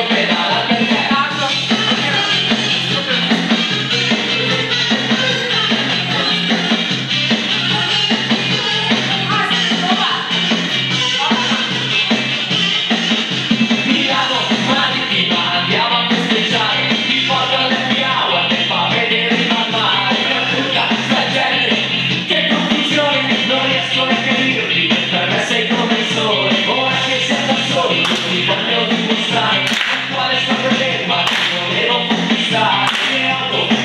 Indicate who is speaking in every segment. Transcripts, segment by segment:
Speaker 1: open up.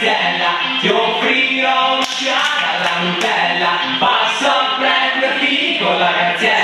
Speaker 1: cartella ti offrirò una fiata alla Nutella passo a prenderti con la gazzella